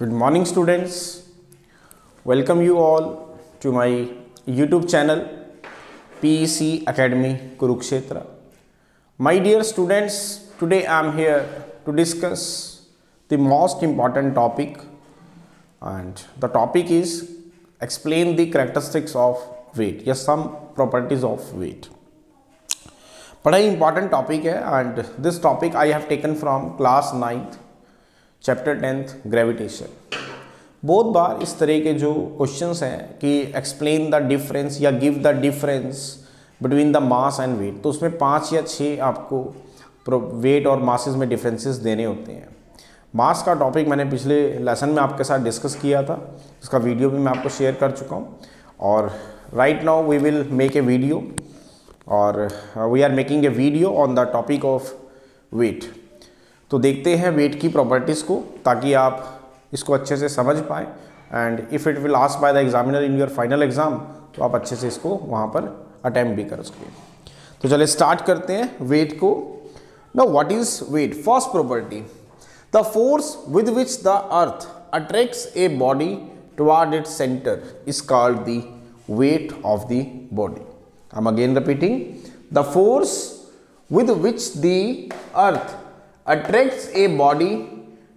Good morning, students. Welcome you all to my YouTube channel PEC Academy Kurukshetra. My dear students, today I am here to discuss the most important topic, and the topic is explain the characteristics of weight. Yes, some properties of weight. बड़ा ही important topic है and this topic I have taken from class ninth chapter tenth gravitation बहुत बार इस तरह के जो questions हैं कि एक्सप्लेन द डिफरेंस या give the difference between the mass and weight तो उसमें पाँच या छः आपको वेट और मासेस में डिफरेंसेस देने होते हैं। मास का टॉपिक मैंने पिछले लेसन में आपके साथ डिस्कस किया था इसका वीडियो भी मैं आपको शेयर कर चुका हूँ। और right now we will make a video और we are making a video on the topic of weight तो देखते हैं वेट की प्रॉपर्टीज़ को ताकि आप इसको अच्छे से समझ पाएँ। And if it will ask by the examiner in your final exam तो आप अच्छे से इसको वहाँ पर अटैम्प्ट भी कर सकें तो चलिए स्टार्ट करते हैं वेट को। No what is weight first property the force with which the earth attracts a body toward its centre is called the weight of the body. I'm again repeating. The force with which the earth attracts a body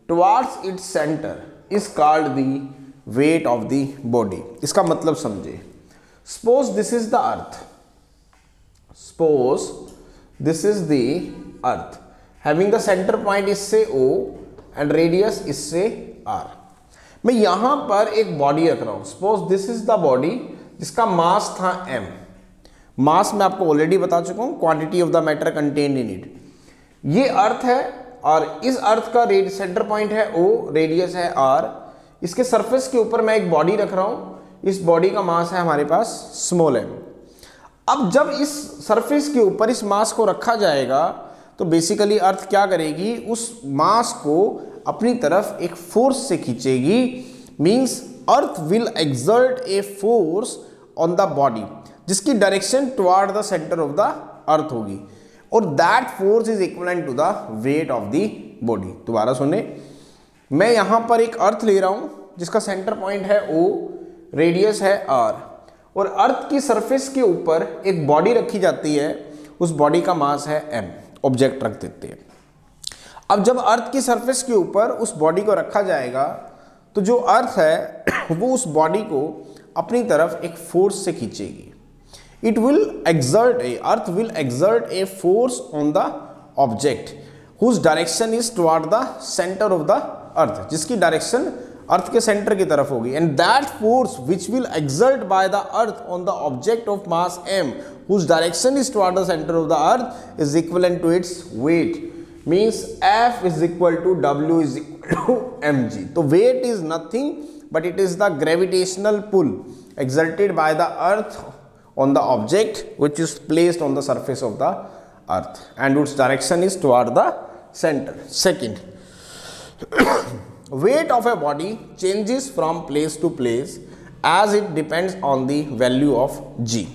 towards its center is called the weight of the body. इसका मतलब समझे suppose this is the earth suppose this is the earth having the center point say O and radius say R मैं यहाँ पर एक body रख रहा हूँ suppose this is the body जिसका मास था m मास मैं आपको ऑलरेडी बता चुका हूँ quantity of the matter contain in it ये अर्थ है और इस अर्थ का रेड सेंटर पॉइंट है ओ रेडियस है आर इसके सरफेस के ऊपर मैं एक बॉडी रख रहा हूँ। इस बॉडी का मास है हमारे पास स्मॉल एम अब जब इस सरफेस के ऊपर इस मास को रखा जाएगा तो बेसिकली अर्थ क्या करेगी? उस मास को अपनी तरफ़ एक फोर्स से खींचेगी। Means earth will exert a force on the body जिसकी direction toward the centre of the earth होगी। और that force is equal to the weight of the body दोबारा सुने मैं यहाँ पर एक अर्थ ले रहा हूँ, जिसका सेंटर पॉइंट है ओ रेडियस है आर और अर्थ की सरफेस के ऊपर एक बॉडी रखी जाती है, उस बॉडी का मास है एम ऑब्जेक्ट रख देते हैं। अब जब अर्थ की सरफेस के ऊपर उस बॉडी को रखा जाएगा तो जो अर्थ है, वो उस बॉडी को अपनी तरफ़ एक फोर्स से खींचेगी। It will exert a earth will exert a force on the object whose direction is toward the centre of the earth जिसकी डायरेक्शन अर्थ के सेंटर की तरफ़ होगी. And that force which will exert by the earth on the object of mass M whose direction is toward the centre of the earth is equal to its weight means F is equal to W is equal to mg. तो weight is nothing, but it is the gravitational pull exerted by the earth on the object which is placed on the surface of the earth and its direction is toward the center. Second, weight of a body changes from place to place as it depends on the value of g.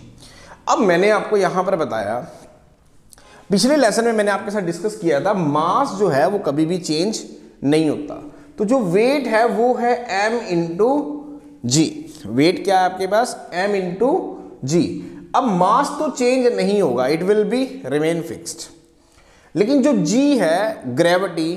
अब मैंने आपको यहाँ पर बताया पिछले lesson में मैंने आपके साथ डिस्कस किया था मास जो है वो कभी भी चेंज नहीं होता तो जो वेट है वो है m इंटू जी वेट क्या है आपके पास m इंटू जी, अब मास तो चेंज नहीं होगा it will be remain fixed लेकिन जो जी है gravity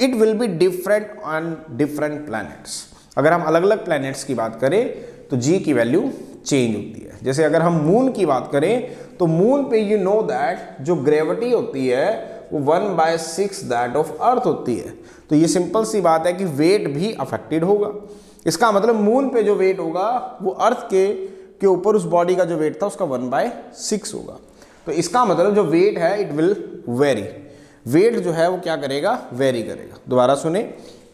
it will be different on different planets अगर हम अलग अलग प्लैनेट्स की बात करें तो जी की वैल्यू चेंज होती है। जैसे अगर हम मून की बात करें तो मून पे यू नो दैट जो ग्रेविटी होती है, वो one by six that of earth होती है। तो ये सिंपल सी बात है कि वेट भी अफेक्टेड होगा। इसका मतलब मून पे जो वेट होगा, वो अर्थ के के ऊपर उस बॉडी का जो वेट था, उसका वन बाय सिक्स होगा। तो इसका मतलब जो वेट है इट विल वेरी वेट जो है, वो क्या करेगा? वेरी करेगा। दोबारा सुने।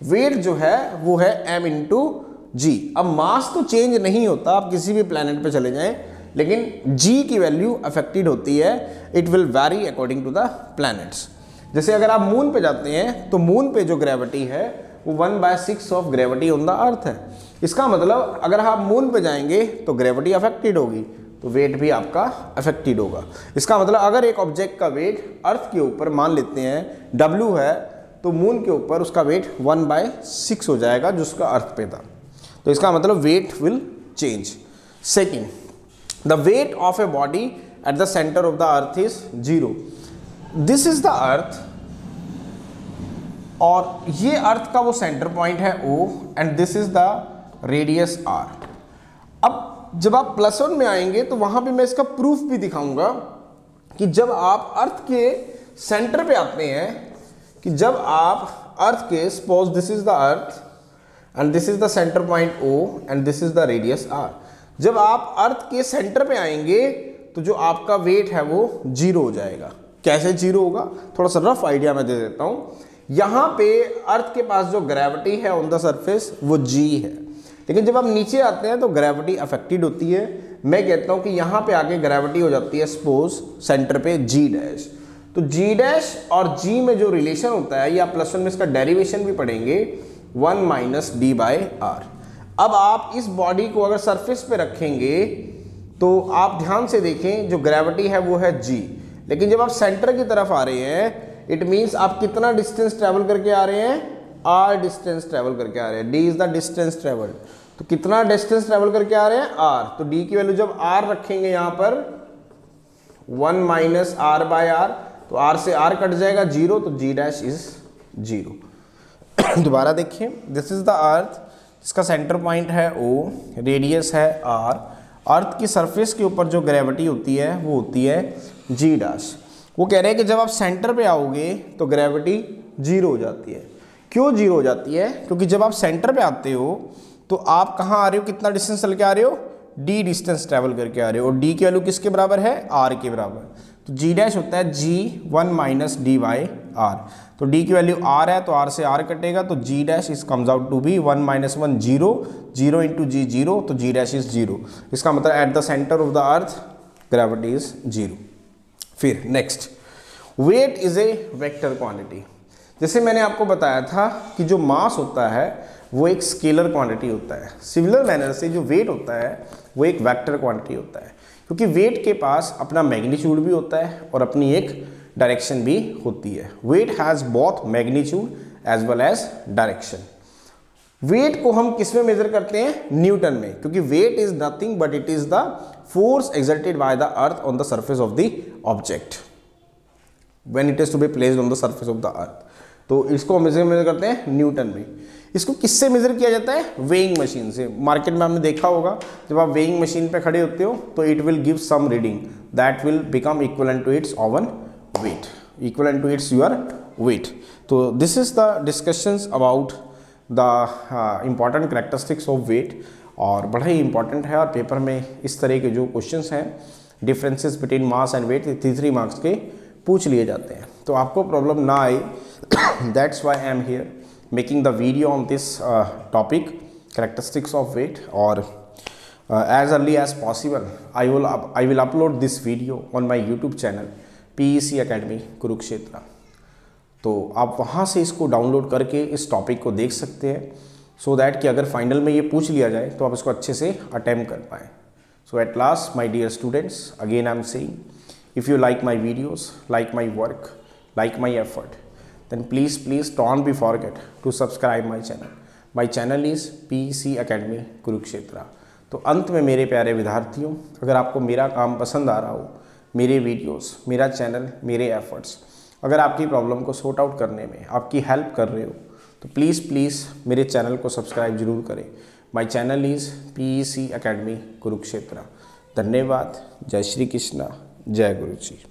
वेट जो है, वो है एम इंटू जी अब मास तो चेंज नहीं होता, आप किसी भी प्लानट पे चले जाएँ, लेकिन जी की वैल्यू अफेक्टेड होती है। It will vary according to the planets जैसे अगर आप मून पे जाते हैं तो मून पे जो ग्रेविटी है वो one by six of gravity on the earth है। इसका मतलब अगर आप मून पे जाएँगे तो ग्रेविटी अफेक्टेड होगी तो वेट भी आपका अफेक्टेड होगा। इसका मतलब अगर एक ऑब्जेक्ट का वेट अर्थ के ऊपर, मान लेते हैं डब्ल्यू है तो मून के ऊपर उसका वेट वन बाय सिक्स हो जाएगा, जो उसका अर्थ पे था। तो इसका मतलब weight will change second the weight of a body at the centre of the earth is zero this is the earth और ये अर्थ का वो सेंटर पॉइंट है O and this is the radius R अब जब आप plus one में आएँगे तो वहाँ पे मैं इसका प्रूफ भी दिखाऊँगा कि जब आप अर्थ के सेंटर पे आते हैं, कि जब आप अर्थ के suppose this is the earth and this is the centre point O and this is the radius R जब आप अर्थ के सेंटर पे आएँगे तो जो आपका वेट है वो ज़ीरो हो जाएगा. कैसे ज़ीरो होगा? थोड़ा सा रफ आइडिया मैं दे देता हूँ. यहाँ पे अर्थ के पास जो ग्रेविटी है ऑन द सरफेस वो जी है। लेकिन जब आप नीचे आते हैं तो ग्रेविटी अफेक्टेड होती है। मैं कहता हूँ कि यहाँ पे आके ग्रेविटी हो जाती है सपोज़ सेंटर पे जी डैश तो जी डैश और जी में जो रिलेशन होता है, या प्लस वन में इसका डेरिवेशन भी पढ़ेंगे one minus D by R अब आप इस बॉडी को अगर सरफेस पे रखेंगे तो आप ध्यान से देखें, जो ग्रेविटी है, वो है जी लेकिन जब आप सेंटर की तरफ़ आ रहे हैं इट मीन्स आप कितना डिस्टेंस ट्रेवल करके आ रहे हैं? आर डिस्टेंस ट्रेवल करके आ रहे हैं. D is the distance travel तो कितना डिस्टेंस ट्रेवल करके आ रहे हैं? आर तो डी की वैल्यू जब आर रखेंगे यहाँ पर one minus R by R तो आर से आर कट जाएगा ज़ीरो तो जी डैश इज़ ज़ीरो दोबारा देखिए. दिस इज़ द अर्थ इसका सेंटर पॉइंट है ओ रेडियस है आर अर्थ की सरफेस के ऊपर जो ग्रेविटी होती है, वो होती है जी डैश वो कह रहे हैं कि जब आप सेंटर पे आओगे तो ग्रेविटी ज़ीरो हो जाती है। क्यों ज़ीरो हो जाती है? क्योंकि जब आप सेंटर पे आते हो तो आप कहाँ आ रहे हो? कितना डिस्टेंस चल के आ रहे हो? डी डिस्टेंस ट्रेवल करके आ रहे हो। और डी की वैल्यू किसके बराबर है? आर के बराबर। तो जी डैश होता है G one minus D by R तो डी की वैल्यू आर है तो आर से आर कटेगा तो G dash is comes out to be one minus one zero zero into G zero तो जी डैश इज़ ज़ीरो इसका मतलब at the centre of the earth gravity is zero फिर next weight is a vector quantity जैसे मैंने आपको बताया था कि जो मास होता है, वो एक स्केलर क्वांटिटी होता है। सिमिलर मैनर से जो वेट होता है, वो एक वेक्टर क्वांटिटी होता है। क्योंकि वेट के पास अपना मैग्नीट्यूड भी होता है और अपनी एक डायरेक्शन भी होती है। Weight has both magnitude as well as direction weight को हम किसमें मेजर करते हैं? न्यूटन में, क्योंकि weight is nothing but it is the force exerted by the earth on the surface of the object when it is to be placed on the surface of the earth तो इसको हम measure measure करते हैं? Newton में. इसको किससे measure किया जाता है? वेइंग मशीन से. मार्केट में हमने देखा होगा, जब आप वेइंग मशीन पे खड़े होते हो तो it will give some reading that will become equal to its own weight equal to its your weight तो this is the discussions about the important characteristics of weight और बड़ा ही इंपॉर्टेंट है और पेपर में इस तरह के जो क्वेश्चन हैं differences between mass and weight three marks के पूछ लिए जाते हैं। तो आपको प्रॉब्लम ना आए that's why I am here making the video on this topic characteristics of weight और as early as possible I will I will upload this video on my YouTube channel P E C academy Kurukshetra तो आप वहाँ से इसको download करके इस topic को देख सकते हैं सो so दैट कि अगर फाइनल में ये पूछ लिया जाए तो आप इसको अच्छे से अटैम्प कर पाएँ। So at last my dear students again I am saying if you like my videos like my work like my effort then please please don't be forget to subscribe my channel. My channel is pc academy, kurukshetra. तो अंत में मेरे प्यारे विद्यार्थियों, अगर आपको मेरा काम पसंद आ रहा हो, मेरे वीडियोस मेरा चैनल मेरे एफर्ट्स अगर आपकी प्रॉब्लम को सॉर्ट आउट करने में, आपकी हेल्प कर रहे हो तो प्लीज़ प्लीज़ मेरे चैनल को सब्सक्राइब ज़रूर करें। My channel is P E C academy Kurukshetra धन्यवाद। जय श्री कृष्णा। जय गुरु जी